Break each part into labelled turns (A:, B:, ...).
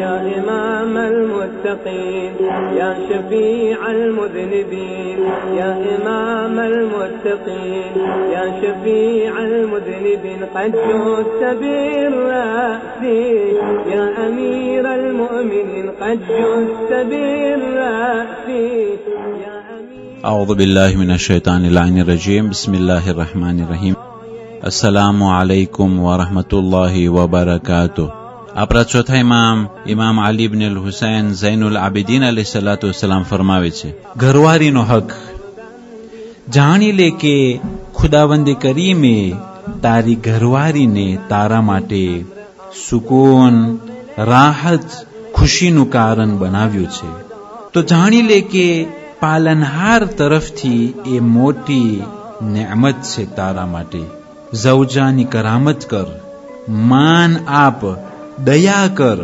A: يا إمام المتقين يا شفيع المذنبين يا إمام المتقين يا شفيع المذنبين. قد جئت بالرأس يا أمير المؤمنين. قد جئت بالرأس يا أمير
B: أعوذ بالله من الشيطان اللعين الرجيم. بسم الله الرحمن الرحيم. السلام عليكم ورحمة الله وبركاته. આપણા ઇમામ ઇમામ અલી ઇબ્ન હુસૈન ઝૈનુલ આબિદીન અલી સલાતુ વસલામ ફરમાવે છે, ઘરવારીનો હક. જાણી લે કે ખુદાવંદે કરીમે તારી ઘરવારીને તારા માટે સુકૂન, રાહત, ખુશીનું કારણ બનાવ્યું છે. તો જાણી લે કે પાલનહાર તરફથી એ મોટી નેમત છે તારા માટે. ઝૌજાની કરામત કર. માન આપ દયા કર.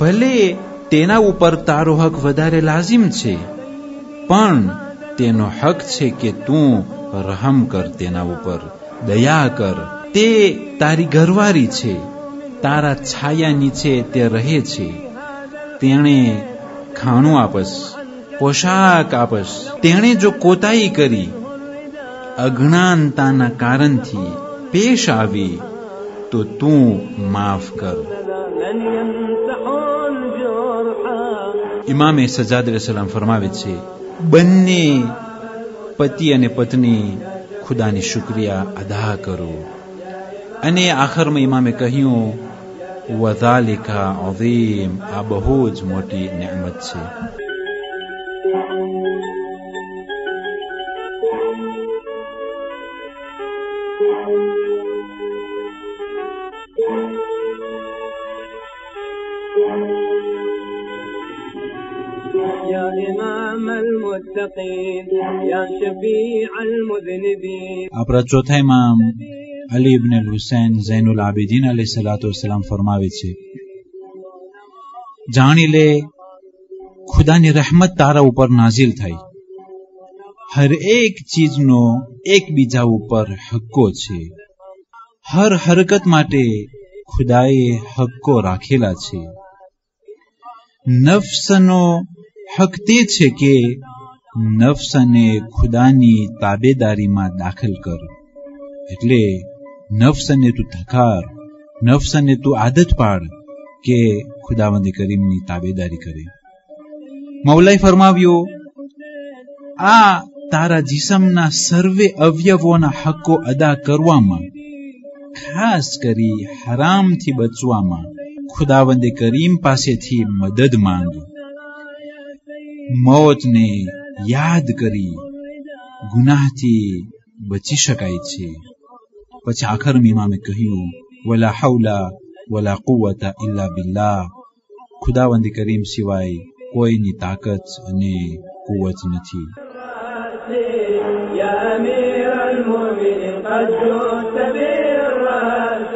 B: ભલે તેના ઉપર તારો હક વધારે લાઝિમ છે, પણ તેનો હક છે કે તું રહમ કર તેના ઉપર. દયા કર. તે તારી ઘરવારી છે, તારા છાયા નીચે તે રહે છે. તેણે ખાણું આપસ, પોશાક આપસ. તેણે જો કોતાઈ કરી, અજ્ઞાનતાના કારણથી પેશ આવી તો તું માફ કર. ઇમામે સજાદ સલામ ફરમાવે છે, બંને પતિ અને પત્ની ખુદાની શુક્રિયા અદા કરો. અને આખરમાં ઇમામે કહ્યું વઝાલિકા અવેમ આ બહુ જ મોટી નહેમત છે.
A: Thank you.
B: આપણા ચોથા ઇમામ અલી ઇબ્ન હુસૈન ઝૈનુલ આબિદીન અલી સલાતુ સલામ ફરમાવે છે, જાણી લે, ખુદાની રહેમત તારા ઉપર નાઝિલ થઈ. હર એક ચીજનો એકબીજા ઉપર હક્કો છે. હર હરકત માટે ખુદાએ હક્કો રાખેલા છે. નફસનો હક તે છે કે નફસને ખુદાની તાબેદારીમાં દાખલ કર. એટલે નફસને તું ધકાર અને તું આદત પાડ કે ખુદાવંદ કરીમની તાબેદારી કરે. મૌલાઈ ફરમાવ્યો, આ તારા જીસમના સર્વે અવયવોના હક્કો અદા કરવામાં, ખાસ કરી હરામથી બચવામાં ખુદાવંદે કરીમ પાસેથી મદદ માંગ. મોતને યાદ કરી ગુનાહથી બચી શકાય છે પછી આખર ઇમામે કહ્યું વલા હૌલા વલા કુવતા ઇલ્લા બિલ્લાહ ખુદાવંદ કરીમ સિવાય કોઈની તાકાત અને કુવત નથી
A: يا أمير المؤمنين قد جئت بالرأس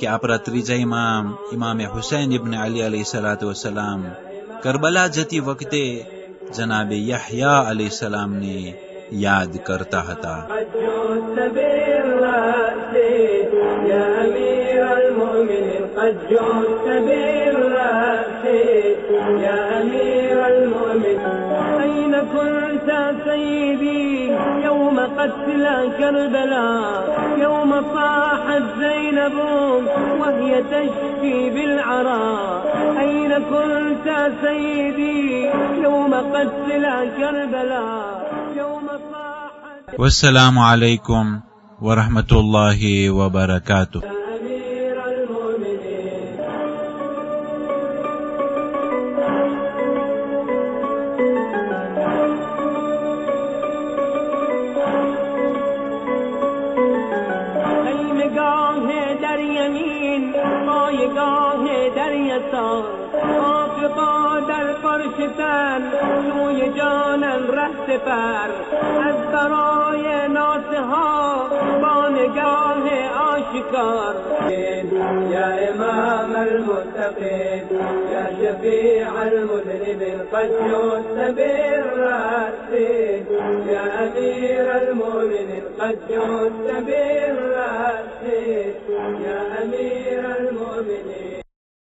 B: કે આપણા ત્રીજા ઇમામ ઇમામે હુસૈન ઇબ્ન અલી અલી સલાત વસલામ કરબલા જતી વખતે જનાબે યહયા અલી સલામને યાદ કરતા હતા
A: قد جئت بالرأس يا أمير كنت سيدي يوم قتل كربلاء يوم صاحت زينب وهي تشكي بالعراء أين كنت سيدي يوم قتل كربلاء يوم صاحت
B: والسلام عليكم ورحمة الله وبركاته.
A: تا آفقا در فرش تن سوی جانم ره پر. از برای ناسه ها با نگاه آشکار.
C: یا امام المتقین یا شفیع المذنبین قد جئت بالراسین یا امیر المؤمنین قد جئت